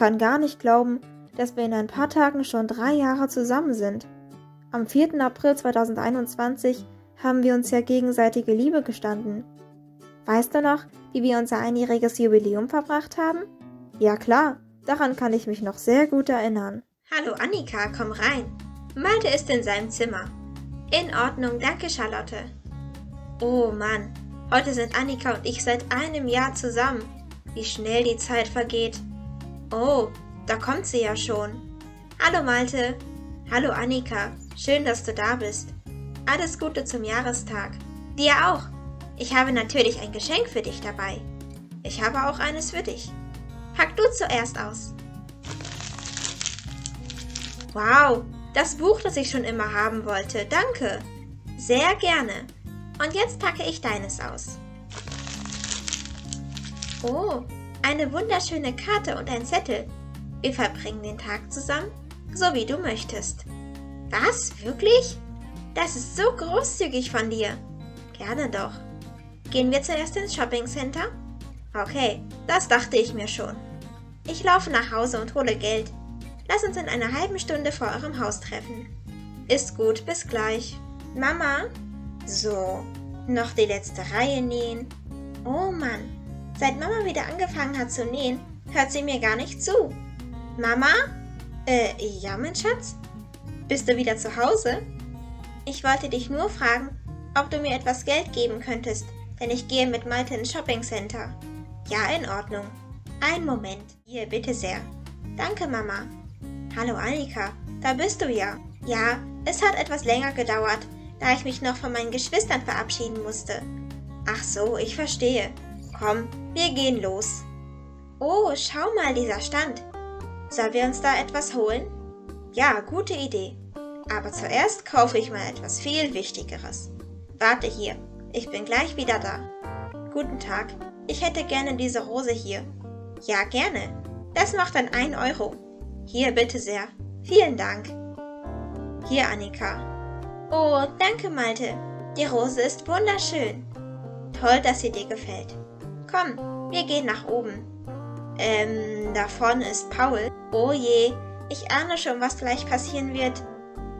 Ich kann gar nicht glauben, dass wir in ein paar Tagen schon drei Jahre zusammen sind. Am 4. April 2021 haben wir uns ja gegenseitige Liebe gestanden. Weißt du noch, wie wir unser einjähriges Jubiläum verbracht haben? Ja klar, daran kann ich mich noch sehr gut erinnern. Hallo Annika, komm rein. Malte ist in seinem Zimmer. In Ordnung, danke Charlotte. Oh Mann, heute sind Annika und ich seit einem Jahr zusammen. Wie schnell die Zeit vergeht. Oh, da kommt sie ja schon. Hallo Malte. Hallo Annika. Schön, dass du da bist. Alles Gute zum Jahrestag. Dir auch. Ich habe natürlich ein Geschenk für dich dabei. Ich habe auch eines für dich. Pack du zuerst aus. Wow, das Buch, das ich schon immer haben wollte. Danke. Sehr gerne. Und jetzt packe ich deines aus. Oh, eine wunderschöne Karte und ein Zettel. Wir verbringen den Tag zusammen, so wie du möchtest. Was? Wirklich? Das ist so großzügig von dir. Gerne doch. Gehen wir zuerst ins Shopping Center? Okay, das dachte ich mir schon. Ich laufe nach Hause und hole Geld. Lass uns in einer halben Stunde vor eurem Haus treffen. Ist gut, bis gleich. Mama? So, noch die letzte Reihe nähen. Oh Mann, seit Mama wieder angefangen hat zu nähen, hört sie mir gar nicht zu. Mama? Äh, ja, mein Schatz? Bist du wieder zu Hause? Ich wollte dich nur fragen, ob du mir etwas Geld geben könntest, denn ich gehe mit Malte ins Shoppingcenter. Ja, in Ordnung. Ein Moment. Hier, bitte sehr. Danke, Mama. Hallo, Annika. Da bist du ja. Ja, es hat etwas länger gedauert, da ich mich noch von meinen Geschwistern verabschieden musste. Ach so, ich verstehe. Komm, wir gehen los. Oh, schau mal, dieser Stand. Sollen wir uns da etwas holen? Ja, gute Idee. Aber zuerst kaufe ich mal etwas viel Wichtigeres. Warte hier, ich bin gleich wieder da. Guten Tag, ich hätte gerne diese Rose hier. Ja, gerne. Das macht dann ein Euro. Hier, bitte sehr. Vielen Dank. Hier, Annika. Oh, danke, Malte. Die Rose ist wunderschön. Toll, dass sie dir gefällt. Komm, wir gehen nach oben. Ähm, da vorne ist Paul. Oh je, ich ahne schon, was gleich passieren wird.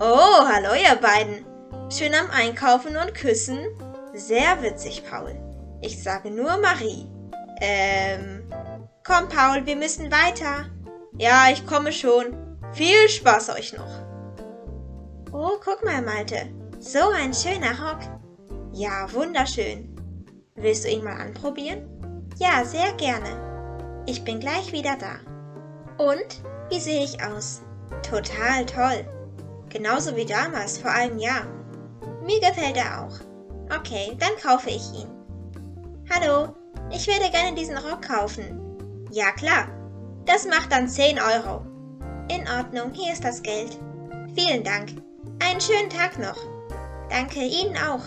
Oh, hallo ihr beiden. Schön am Einkaufen und Küssen. Sehr witzig, Paul. Ich sage nur Marie. Ähm, komm, Paul, wir müssen weiter. Ja, ich komme schon. Viel Spaß euch noch. Oh, guck mal, Malte. So ein schöner Rock. Ja, wunderschön. Willst du ihn mal anprobieren? Ja, sehr gerne. Ich bin gleich wieder da. Und wie sehe ich aus? Total toll. Genauso wie damals, vor einem Jahr. Mir gefällt er auch. Okay, dann kaufe ich ihn. Hallo, ich würde gerne diesen Rock kaufen. Ja klar, das macht dann 10 Euro. In Ordnung, hier ist das Geld. Vielen Dank. Einen schönen Tag noch. Danke, Ihnen auch.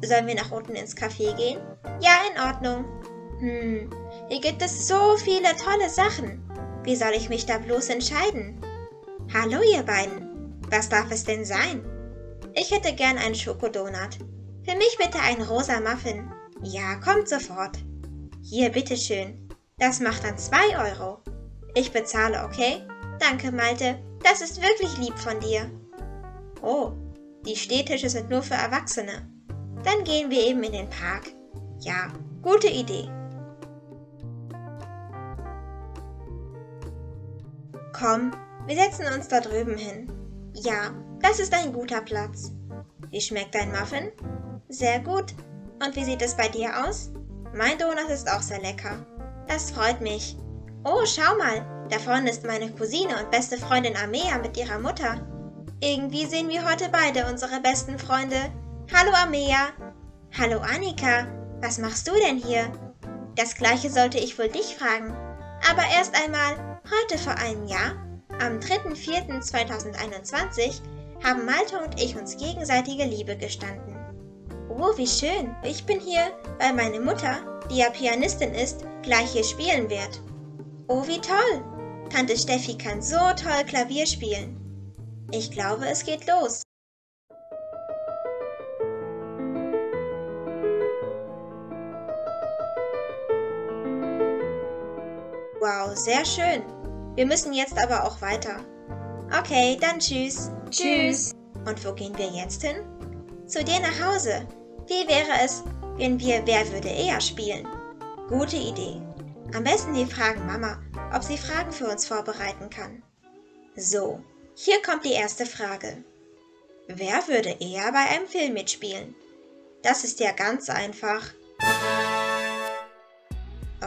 Sollen wir nach unten ins Café gehen? Ja, in Ordnung. Hm, hier gibt es so viele tolle Sachen. Wie soll ich mich da bloß entscheiden? Hallo, ihr beiden. Was darf es denn sein? Ich hätte gern einen Schokodonut. Für mich bitte einen rosa Muffin. Ja, kommt sofort. Hier, bitteschön. Das macht dann zwei Euro. Ich bezahle, okay? Danke, Malte. Das ist wirklich lieb von dir. Oh, die Stehtische sind nur für Erwachsene. Dann gehen wir eben in den Park. Ja, gute Idee. Komm, wir setzen uns da drüben hin. Ja, das ist ein guter Platz. Wie schmeckt dein Muffin? Sehr gut. Und wie sieht es bei dir aus? Mein Donut ist auch sehr lecker. Das freut mich. Oh, schau mal, da vorne ist meine Cousine und beste Freundin Amea mit ihrer Mutter. Irgendwie sehen wir heute beide unsere besten Freunde. Hallo Amea. Hallo Annika. Was machst du denn hier? Das gleiche sollte ich wohl dich fragen. Aber erst einmal, Heute vor einem Jahr, am 3.4.2021, haben Malte und ich uns gegenseitige Liebe gestanden. Oh, wie schön. Ich bin hier, weil meine Mutter, die ja Pianistin ist, gleich hier spielen wird. Oh, wie toll. Tante Steffi kann so toll Klavier spielen. Ich glaube, es geht los. Wow, sehr schön. Wir müssen jetzt aber auch weiter. Okay, dann tschüss. Tschüss. Und wo gehen wir jetzt hin? Zu dir nach Hause. Wie wäre es, wenn wir Wer würde eher spielen? Gute Idee. Am besten wir fragen Mama, ob sie Fragen für uns vorbereiten kann. So, hier kommt die erste Frage. Wer würde eher bei einem Film mitspielen? Das ist ja ganz einfach.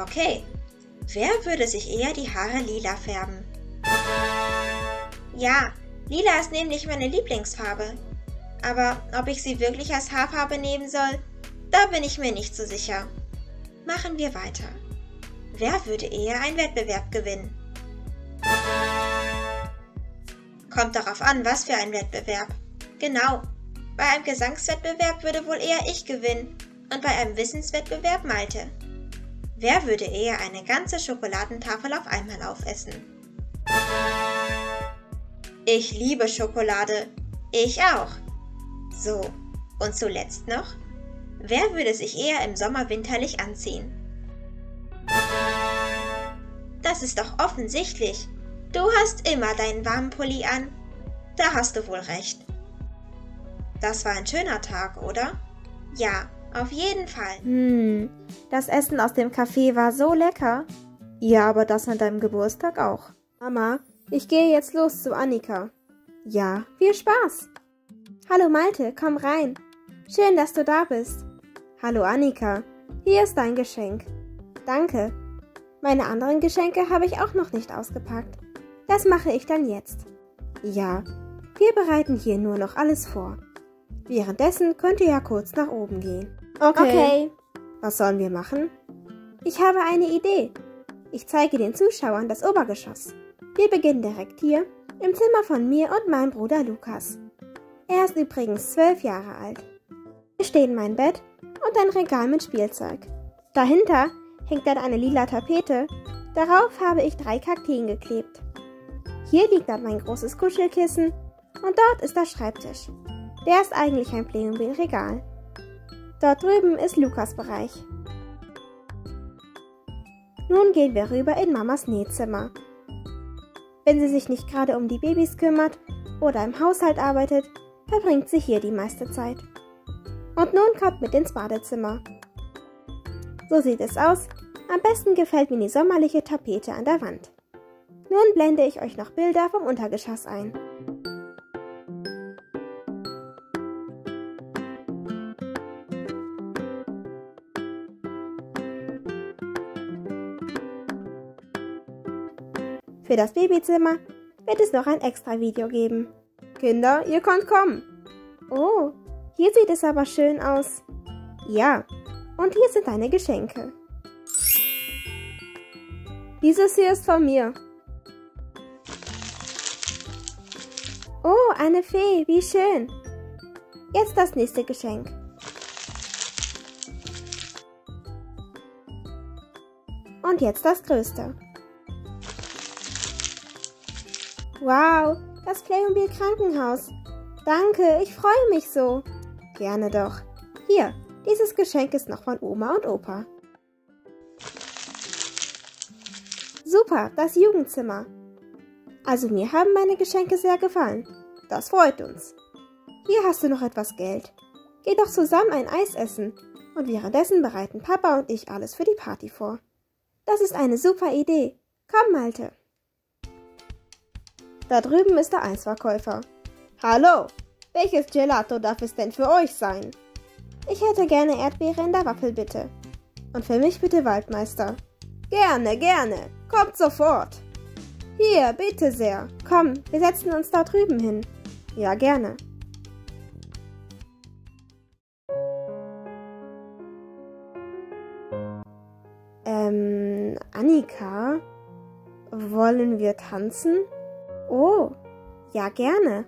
Okay. Wer würde sich eher die Haare lila färben? Ja, lila ist nämlich meine Lieblingsfarbe. Aber ob ich sie wirklich als Haarfarbe nehmen soll, da bin ich mir nicht so sicher. Machen wir weiter. Wer würde eher einen Wettbewerb gewinnen? Kommt darauf an, was für ein Wettbewerb. Genau. Bei einem Gesangswettbewerb würde wohl eher ich gewinnen und bei einem Wissenswettbewerb Malte. Wer würde eher eine ganze Schokoladentafel auf einmal aufessen? Ich liebe Schokolade. Ich auch. So, und zuletzt noch, wer würde sich eher im Sommer winterlich anziehen? Das ist doch offensichtlich. Du hast immer deinen warmen Pulli an. Da hast du wohl recht. Das war ein schöner Tag, oder? Ja, auf jeden Fall. Hm, das Essen aus dem Café war so lecker. Ja, aber das an deinem Geburtstag auch. Mama, ich gehe jetzt los zu Annika. Ja, viel Spaß. Hallo Malte, komm rein. Schön, dass du da bist. Hallo Annika, hier ist dein Geschenk. Danke. Meine anderen Geschenke habe ich auch noch nicht ausgepackt. Das mache ich dann jetzt. Ja, wir bereiten hier nur noch alles vor. Währenddessen könnt ihr ja kurz nach oben gehen. Okay. okay. Was sollen wir machen? Ich habe eine Idee. Ich zeige den Zuschauern das Obergeschoss. Wir beginnen direkt hier, im Zimmer von mir und meinem Bruder Lukas. Er ist übrigens zwölf Jahre alt. Hier stehen mein Bett und ein Regal mit Spielzeug. Dahinter hängt dann eine lila Tapete. Darauf habe ich drei Kakteen geklebt. Hier liegt dann mein großes Kuschelkissen und dort ist der Schreibtisch. Der ist eigentlich ein Playmobil-Regal. Dort drüben ist Lukas Bereich. Nun gehen wir rüber in Mamas Nähzimmer. Wenn sie sich nicht gerade um die Babys kümmert oder im Haushalt arbeitet, verbringt sie hier die meiste Zeit. Und nun kommt mit ins Badezimmer. So sieht es aus. Am besten gefällt mir die sommerliche Tapete an der Wand. Nun blende ich euch noch Bilder vom Untergeschoss ein. Für das Babyzimmer wird es noch ein extra Video geben. Kinder, ihr könnt kommen. Oh, hier sieht es aber schön aus. Ja, und hier sind deine Geschenke. Dieses hier ist von mir. Oh, eine Fee, wie schön. Jetzt das nächste Geschenk. Und jetzt das größte. Wow, das Playmobil Krankenhaus. Danke, ich freue mich so. Gerne doch. Hier, dieses Geschenk ist noch von Oma und Opa. Super, das Jugendzimmer. Also mir haben meine Geschenke sehr gefallen. Das freut uns. Hier hast du noch etwas Geld. Geh doch zusammen ein Eis essen und währenddessen bereiten Papa und ich alles für die Party vor. Das ist eine super Idee. Komm, Malte. Da drüben ist der Eisverkäufer. Hallo, welches Gelato darf es denn für euch sein? Ich hätte gerne Erdbeere in der Waffel, bitte. Und für mich bitte Waldmeister. Gerne, gerne. Kommt sofort. Hier, bitte sehr. Komm, wir setzen uns da drüben hin. Ja, gerne. Ähm, Annika, wollen wir tanzen? Oh, ja gerne.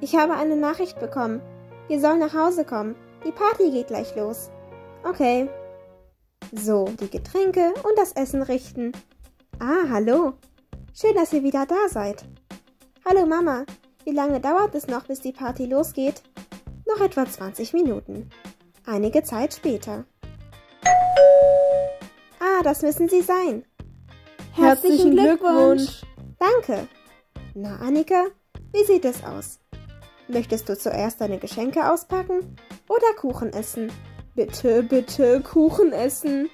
Ich habe eine Nachricht bekommen. Wir sollen nach Hause kommen. Die Party geht gleich los. Okay. So, die Getränke und das Essen richten. Ah, hallo. Schön, dass ihr wieder da seid. Hallo Mama. Wie lange dauert es noch, bis die Party losgeht? Noch etwa 20 Minuten. Einige Zeit später. Das müssen Sie sein. Herzlichen Glückwunsch. Danke. Na, Annika, wie sieht es aus? Möchtest du zuerst deine Geschenke auspacken oder Kuchen essen? Bitte, bitte, Kuchen essen.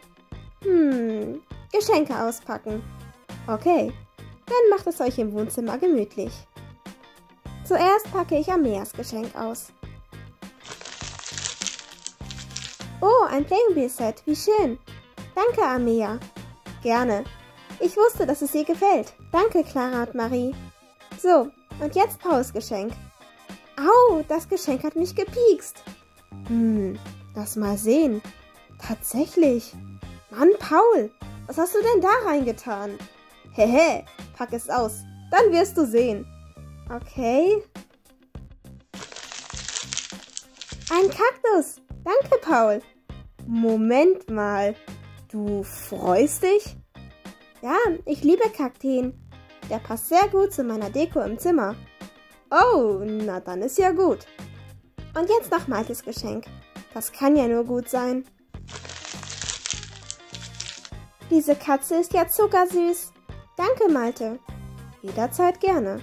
Hm, Geschenke auspacken. Okay, dann macht es euch im Wohnzimmer gemütlich. Zuerst packe ich Ameas Geschenk aus. Oh, ein Playmobil-Set, wie schön. Danke, Amea. Gerne. Ich wusste, dass es ihr gefällt. Danke, Clara und Marie. So, und jetzt Pauls Geschenk. Au, das Geschenk hat mich gepiekst. Hm, lass mal sehen. Tatsächlich. Mann, Paul, was hast du denn da reingetan? Hehe, pack es aus. Dann wirst du sehen. Okay. Ein Kaktus. Danke, Paul. Moment mal. Du freust dich? Ja, ich liebe Kakteen. Der passt sehr gut zu meiner Deko im Zimmer. Oh, na dann ist ja gut. Und jetzt noch Maltes Geschenk. Das kann ja nur gut sein. Diese Katze ist ja zuckersüß. Danke, Malte. Jederzeit gerne.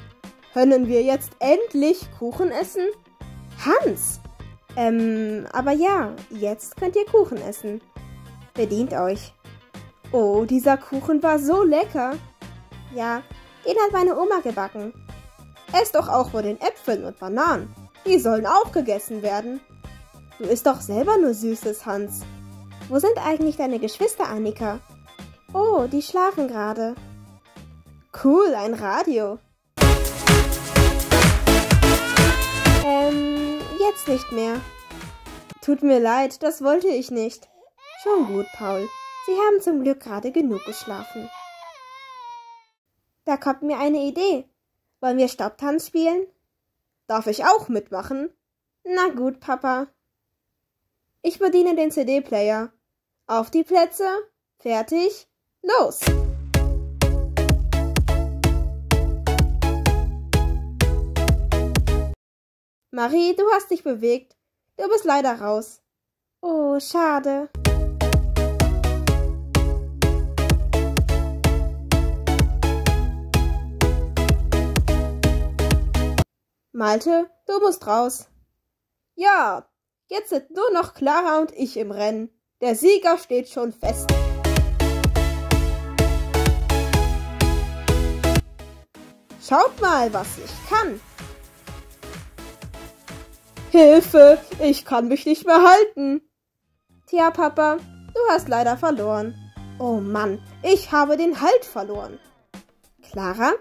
Können wir jetzt endlich Kuchen essen? Hans! Ähm, aber ja, jetzt könnt ihr Kuchen essen. Bedient euch. Oh, dieser Kuchen war so lecker. Ja, den hat meine Oma gebacken. Ess doch auch vor den Äpfeln und Bananen. Die sollen auch gegessen werden. Du isst doch selber nur Süßes, Hans. Wo sind eigentlich deine Geschwister, Annika? Oh, die schlafen gerade. Cool, ein Radio. Ähm, jetzt nicht mehr. Tut mir leid, das wollte ich nicht. Schon gut, Paul. Sie haben zum Glück gerade genug geschlafen. Da kommt mir eine Idee. Wollen wir Stopptanz spielen? Darf ich auch mitmachen? Na gut, Papa. Ich bediene den CD-Player. Auf die Plätze. Fertig. Los! Marie, du hast dich bewegt. Du bist leider raus. Oh, schade. Malte, du musst raus. Ja, jetzt sind nur noch Clara und ich im Rennen. Der Sieger steht schon fest. Schaut mal, was ich kann. Hilfe, ich kann mich nicht mehr halten. Tja, Papa, du hast leider verloren. Oh Mann, ich habe den Halt verloren. Clara,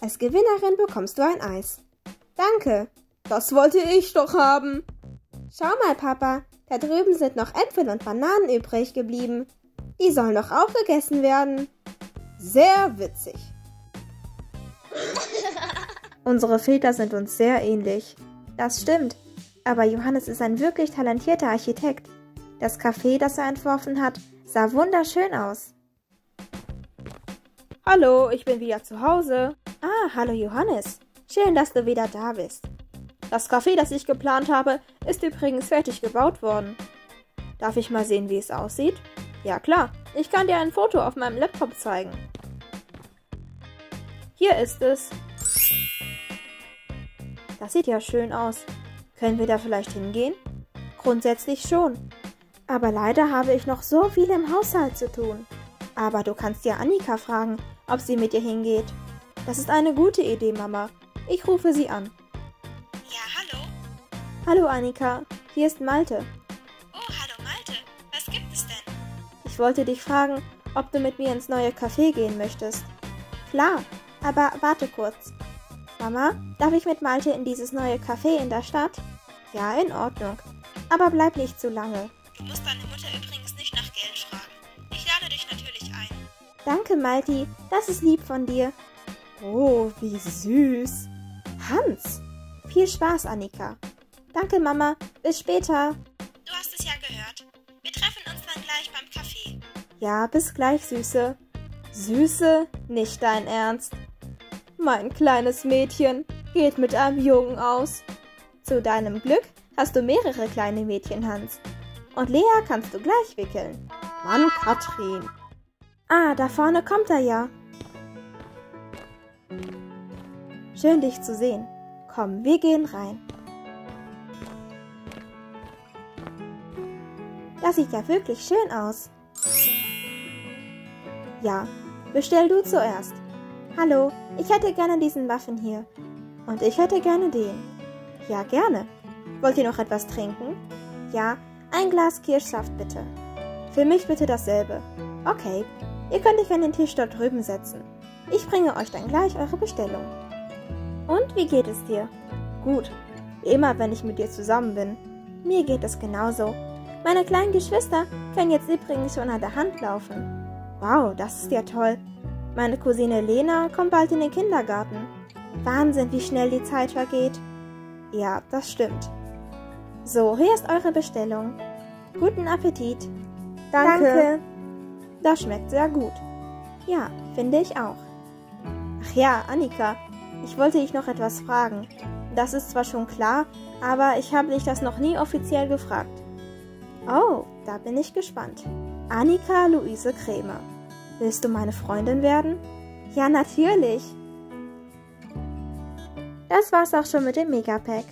als Gewinnerin bekommst du ein Eis. Danke. Das wollte ich doch haben. Schau mal, Papa, da drüben sind noch Äpfel und Bananen übrig geblieben. Die sollen doch auch gegessen werden. Sehr witzig. Unsere Väter sind uns sehr ähnlich. Das stimmt. Aber Johannes ist ein wirklich talentierter Architekt. Das Café, das er entworfen hat, sah wunderschön aus. Hallo, ich bin wieder zu Hause. Ah, hallo Johannes. Schön, dass du wieder da bist. Das Café, das ich geplant habe, ist übrigens fertig gebaut worden. Darf ich mal sehen, wie es aussieht? Ja klar, ich kann dir ein Foto auf meinem Laptop zeigen. Hier ist es. Das sieht ja schön aus. Können wir da vielleicht hingehen? Grundsätzlich schon. Aber leider habe ich noch so viel im Haushalt zu tun. Aber du kannst ja Annika fragen, ob sie mit dir hingeht. Das ist eine gute Idee, Mama. Ich rufe sie an. Ja, hallo? Hallo Annika, hier ist Malte. Oh, hallo Malte. Was gibt es denn? Ich wollte dich fragen, ob du mit mir ins neue Café gehen möchtest. Klar, aber warte kurz. Mama, darf ich mit Malte in dieses neue Café in der Stadt? Ja, in Ordnung. Aber bleib nicht zu lange. Du musst deine Mutter übrigens nicht nach Geld fragen. Ich lade dich natürlich ein. Danke, Malti. Das ist lieb von dir. Oh, wie süß. Hans. Viel Spaß, Annika. Danke, Mama. Bis später. Du hast es ja gehört. Wir treffen uns dann gleich beim Café. Ja, bis gleich, Süße. Süße? Nicht dein Ernst. Mein kleines Mädchen geht mit einem Jungen aus. Zu deinem Glück hast du mehrere kleine Mädchen, Hans. Und Lea kannst du gleich wickeln. Mann, Katrin. Ah, da vorne kommt er ja. Schön dich zu sehen. Komm, wir gehen rein. Das sieht ja wirklich schön aus. Ja, bestell du zuerst. Hallo, ich hätte gerne diesen Muffin hier. Und ich hätte gerne den. Ja, gerne. Wollt ihr noch etwas trinken? Ja, ein Glas Kirschsaft bitte. Für mich bitte dasselbe. Okay, ihr könnt euch an den Tisch dort drüben setzen. Ich bringe euch dann gleich eure Bestellung. Und wie geht es dir? Gut, wie immer, wenn ich mit dir zusammen bin. Mir geht es genauso. Meine kleinen Geschwister können jetzt übrigens schon an der Hand laufen. Wow, das ist ja toll. Meine Cousine Lena kommt bald in den Kindergarten. Wahnsinn, wie schnell die Zeit vergeht. Ja, das stimmt. So, hier ist eure Bestellung. Guten Appetit. Danke. Danke. Das schmeckt sehr gut. Ja, finde ich auch. Ach ja, Annika, ich wollte dich noch etwas fragen. Das ist zwar schon klar, aber ich habe dich das noch nie offiziell gefragt. Oh, da bin ich gespannt. Annika Luise Krämer. Willst du meine Freundin werden? Ja, natürlich. Das war's auch schon mit dem Megapack.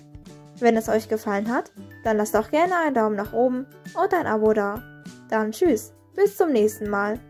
Wenn es euch gefallen hat, dann lasst doch gerne einen Daumen nach oben und ein Abo da. Dann tschüss, bis zum nächsten Mal.